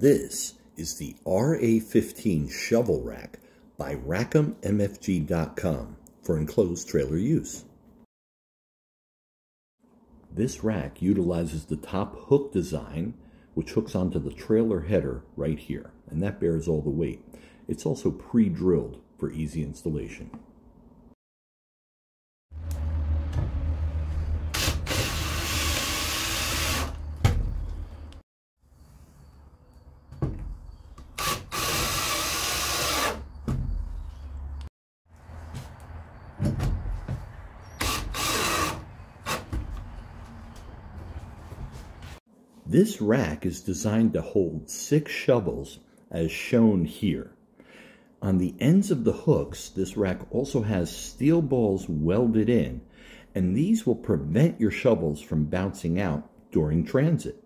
This is the RA15 shovel rack by RackemMFG.com for enclosed trailer use. This rack utilizes the top hook design, which hooks onto the trailer header right here, and that bears all the weight. It's also pre-drilled for easy installation. This rack is designed to hold six shovels as shown here. On the ends of the hooks, this rack also has steel balls welded in, and these will prevent your shovels from bouncing out during transit.